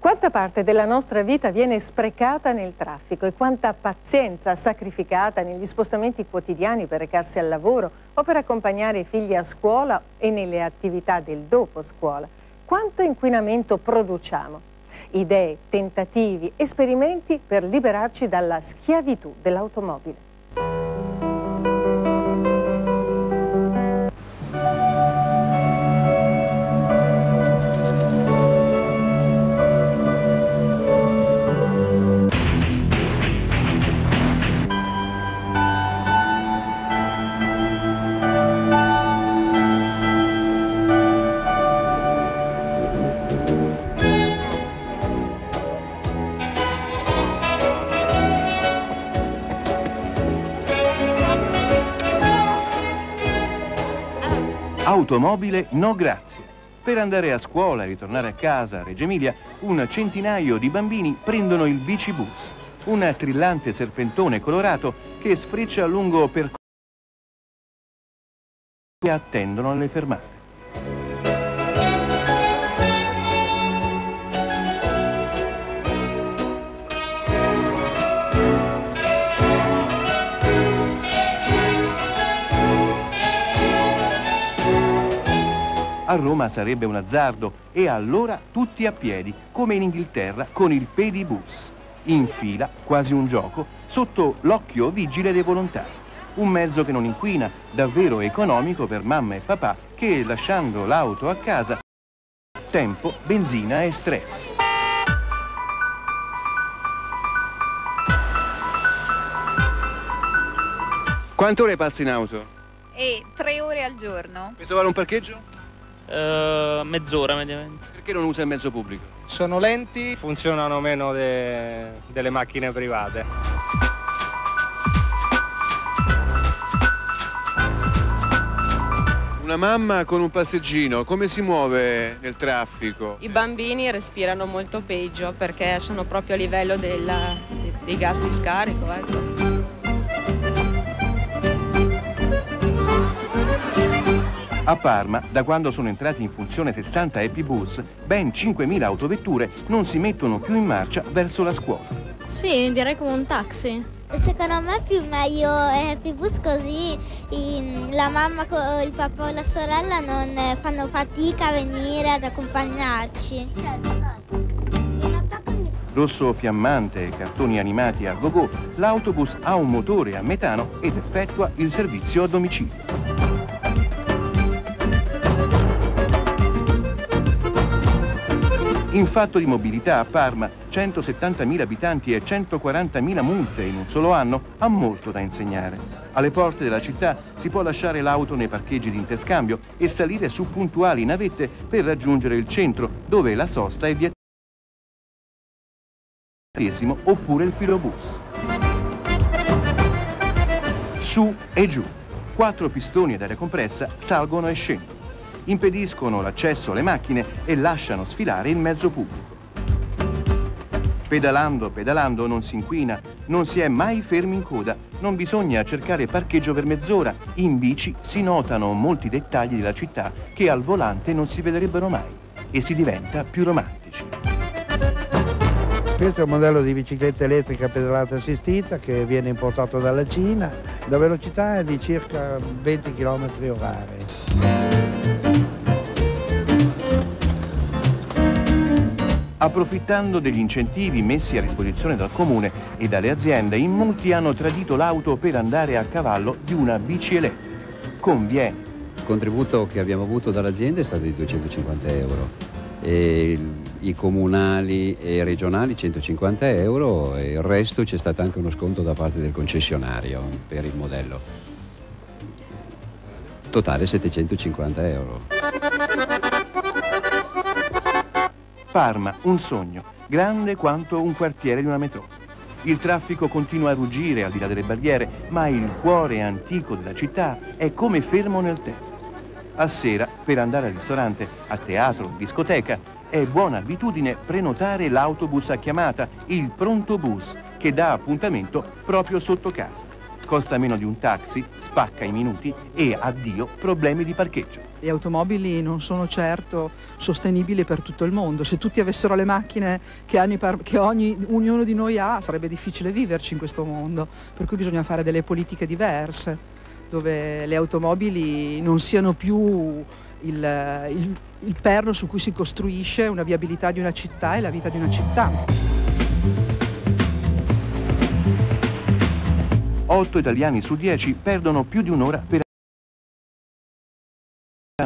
Quanta parte della nostra vita viene sprecata nel traffico e quanta pazienza sacrificata negli spostamenti quotidiani per recarsi al lavoro o per accompagnare i figli a scuola e nelle attività del dopo scuola. Quanto inquinamento produciamo? Idee, tentativi, esperimenti per liberarci dalla schiavitù dell'automobile. Automobile no grazie. Per andare a scuola e ritornare a casa a Reggio Emilia, un centinaio di bambini prendono il bicibus, un trillante serpentone colorato che sfreccia lungo percorsi e attendono alle fermate. A Roma sarebbe un azzardo e allora tutti a piedi, come in Inghilterra con il pedibus. In fila, quasi un gioco, sotto l'occhio vigile dei volontari. Un mezzo che non inquina, davvero economico per mamma e papà che, lasciando l'auto a casa, tempo, benzina e stress. Quante ore passi in auto? E tre ore al giorno. Per trovare un parcheggio? Uh, mezz'ora mediamente. Perché non usa il mezzo pubblico? Sono lenti, funzionano meno de delle macchine private. Una mamma con un passeggino, come si muove nel traffico? I bambini respirano molto peggio perché sono proprio a livello della, dei gas di scarico. Ecco. A Parma, da quando sono entrati in funzione 60 Epibus, ben 5.000 autovetture non si mettono più in marcia verso la scuola. Sì, direi come un taxi. Secondo me è più meglio Happy Bus così la mamma, il papà o la sorella non fanno fatica a venire ad accompagnarci. Rosso fiammante e cartoni animati a go-go, l'autobus ha un motore a metano ed effettua il servizio a domicilio. In fatto di mobilità a Parma, 170.000 abitanti e 140.000 multe in un solo anno ha molto da insegnare. Alle porte della città si può lasciare l'auto nei parcheggi di interscambio e salire su puntuali navette per raggiungere il centro, dove la sosta è vietata oppure il filobus. Su e giù. Quattro pistoni ad aria compressa salgono e scendono impediscono l'accesso alle macchine e lasciano sfilare il mezzo pubblico. Pedalando, pedalando non si inquina, non si è mai fermi in coda, non bisogna cercare parcheggio per mezz'ora, in bici si notano molti dettagli della città che al volante non si vedrebbero mai e si diventa più romantici. Questo è un modello di bicicletta elettrica pedalata assistita che viene importato dalla Cina. La velocità di circa 20 km h Approfittando degli incentivi messi a disposizione dal comune e dalle aziende, in molti hanno tradito l'auto per andare a cavallo di una bici elettrica. Conviene. Il contributo che abbiamo avuto dall'azienda è stato di 250 euro. E i comunali e regionali 150 euro e il resto c'è stato anche uno sconto da parte del concessionario per il modello. Totale 750 euro. Parma, un sogno, grande quanto un quartiere di una metropoli. Il traffico continua a ruggire al di là delle barriere, ma il cuore antico della città è come fermo nel tempo. A sera, per andare al ristorante, a teatro, discoteca, è buona abitudine prenotare l'autobus a chiamata, il pronto bus, che dà appuntamento proprio sotto casa. Costa meno di un taxi, spacca in minuti e addio problemi di parcheggio. Le automobili non sono certo sostenibili per tutto il mondo. Se tutti avessero le macchine che, che ogni, ognuno di noi ha, sarebbe difficile viverci in questo mondo. Per cui bisogna fare delle politiche diverse, dove le automobili non siano più il, il, il perno su cui si costruisce una viabilità di una città e la vita di una città. 8 italiani su 10 perdono più di un'ora per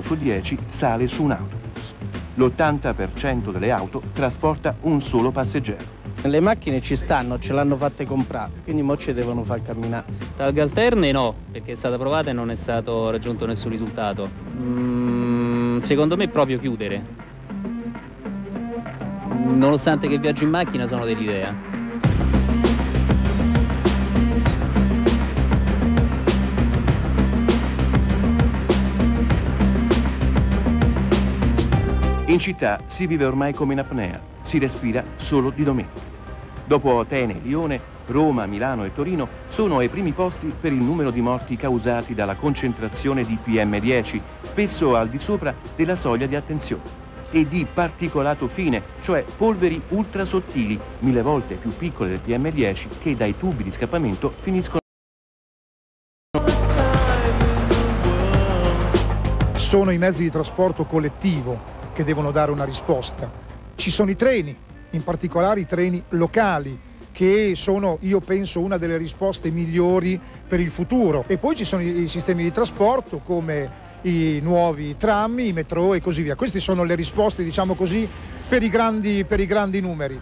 su 10 sale su un autobus. L'80% delle auto trasporta un solo passeggero. Le macchine ci stanno, ce l'hanno fatte comprare, quindi mo ci devono far camminare. Targhe alterne no, perché è stata provata e non è stato raggiunto nessun risultato. Mm, secondo me è proprio chiudere. Nonostante che viaggio in macchina sono dell'idea. In città si vive ormai come in apnea, si respira solo di domenica. Dopo Atene, Lione, Roma, Milano e Torino sono ai primi posti per il numero di morti causati dalla concentrazione di PM10, spesso al di sopra della soglia di attenzione, e di particolato fine, cioè polveri ultrasottili, mille volte più piccole del PM10 che dai tubi di scappamento finiscono sono i mezzi di trasporto collettivo che devono dare una risposta. Ci sono i treni, in particolare i treni locali, che sono, io penso, una delle risposte migliori per il futuro. E poi ci sono i sistemi di trasporto come i nuovi tram, i metro e così via. Queste sono le risposte, diciamo così, per i grandi, per i grandi numeri.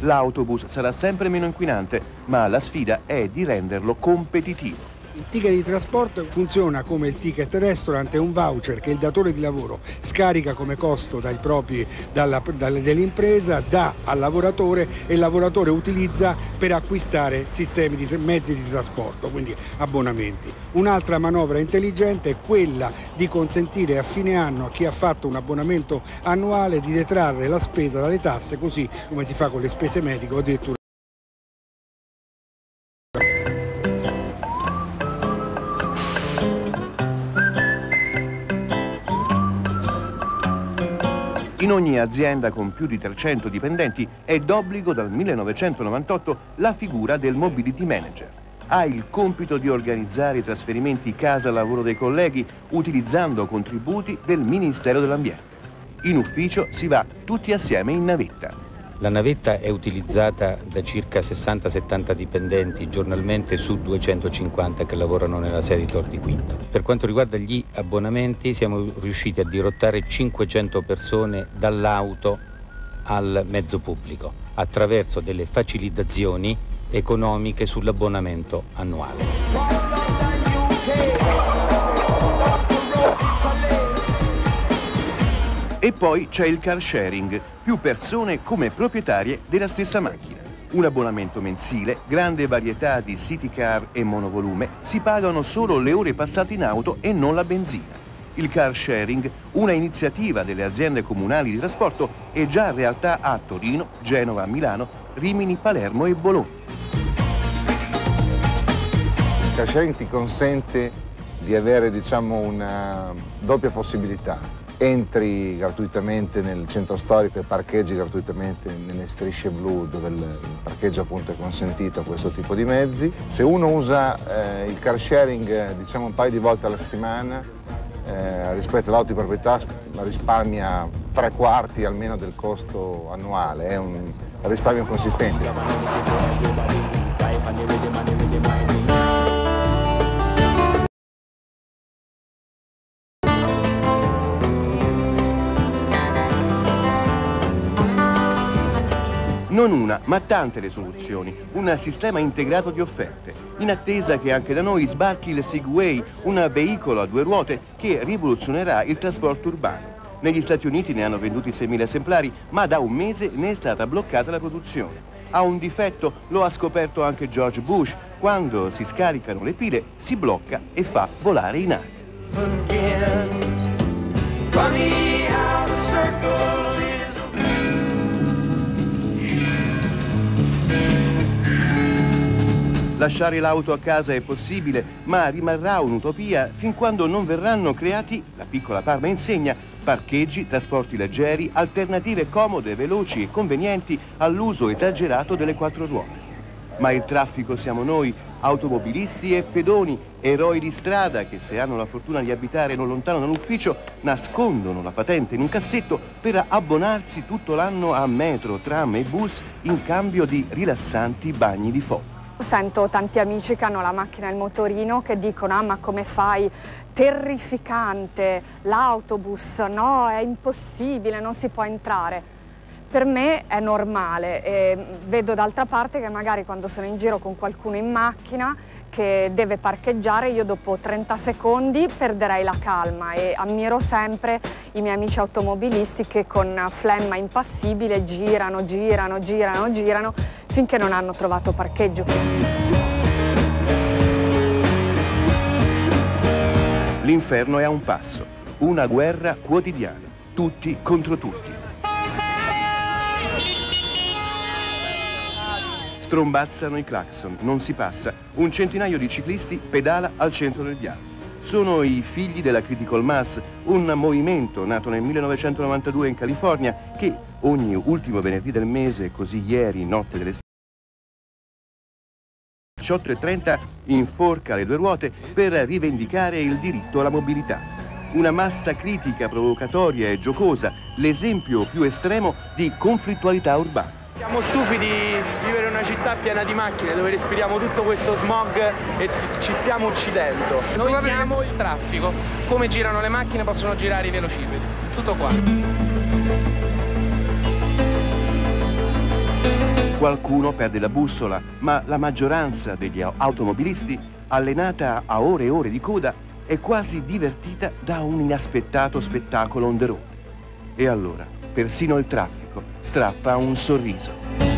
L'autobus sarà sempre meno inquinante, ma la sfida è di renderlo competitivo. Il ticket di trasporto funziona come il ticket restaurant, è un voucher che il datore di lavoro scarica come costo propri, dalla, dall'impresa, dà al lavoratore e il lavoratore utilizza per acquistare sistemi di mezzi di trasporto, quindi abbonamenti. Un'altra manovra intelligente è quella di consentire a fine anno a chi ha fatto un abbonamento annuale di detrarre la spesa dalle tasse, così come si fa con le spese mediche o addirittura In ogni azienda con più di 300 dipendenti è d'obbligo dal 1998 la figura del mobility manager. Ha il compito di organizzare i trasferimenti casa-lavoro dei colleghi utilizzando contributi del Ministero dell'Ambiente. In ufficio si va tutti assieme in navetta. La navetta è utilizzata da circa 60-70 dipendenti giornalmente su 250 che lavorano nella sede di Tor di Quinto. Per quanto riguarda gli abbonamenti siamo riusciti a dirottare 500 persone dall'auto al mezzo pubblico attraverso delle facilitazioni economiche sull'abbonamento annuale. E poi c'è il car sharing, più persone come proprietarie della stessa macchina. Un abbonamento mensile, grande varietà di city car e monovolume, si pagano solo le ore passate in auto e non la benzina. Il car sharing, una iniziativa delle aziende comunali di trasporto, è già realtà a Torino, Genova, Milano, Rimini, Palermo e Bologna. Il car sharing ti consente di avere diciamo, una doppia possibilità entri gratuitamente nel centro storico e parcheggi gratuitamente nelle strisce blu dove il parcheggio appunto è consentito a questo tipo di mezzi. Se uno usa eh, il car sharing diciamo un paio di volte alla settimana eh, rispetto all'auto di proprietà risparmia tre quarti almeno del costo annuale, è un risparmio consistente. Non una, ma tante le soluzioni, un sistema integrato di offerte, in attesa che anche da noi sbarchi il Segway, un veicolo a due ruote che rivoluzionerà il trasporto urbano. Negli Stati Uniti ne hanno venduti 6.000 esemplari, ma da un mese ne è stata bloccata la produzione. Ha un difetto, lo ha scoperto anche George Bush, quando si scaricano le pile si blocca e fa volare in aria. Lasciare l'auto a casa è possibile, ma rimarrà un'utopia fin quando non verranno creati, la piccola Parma insegna, parcheggi, trasporti leggeri, alternative comode, veloci e convenienti all'uso esagerato delle quattro ruote. Ma il traffico siamo noi, automobilisti e pedoni, eroi di strada che se hanno la fortuna di abitare non lontano dall'ufficio nascondono la patente in un cassetto per abbonarsi tutto l'anno a metro, tram e bus in cambio di rilassanti bagni di fondo. Sento tanti amici che hanno la macchina e il motorino che dicono ah ma come fai, terrificante, l'autobus, no è impossibile, non si può entrare. Per me è normale e vedo d'altra parte che magari quando sono in giro con qualcuno in macchina che deve parcheggiare io dopo 30 secondi perderei la calma e ammiro sempre i miei amici automobilisti che con flemma impassibile girano, girano, girano, girano finché non hanno trovato parcheggio. L'inferno è a un passo, una guerra quotidiana, tutti contro tutti. Strombazzano i clacson, non si passa. Un centinaio di ciclisti pedala al centro del viale. Sono i figli della Critical Mass, un movimento nato nel 1992 in California che ogni ultimo venerdì del mese, così ieri, notte delle 18.30, inforca le due ruote per rivendicare il diritto alla mobilità. Una massa critica, provocatoria e giocosa, l'esempio più estremo di conflittualità urbana. Siamo stufi di vivere in una città piena di macchine dove respiriamo tutto questo smog e ci stiamo uccidendo. Noi siamo il traffico. Come girano le macchine possono girare i velocipedi. Tutto qua. Qualcuno perde la bussola, ma la maggioranza degli automobilisti, allenata a ore e ore di coda, è quasi divertita da un inaspettato spettacolo on the road. E allora, persino il traffico strappa un sorriso.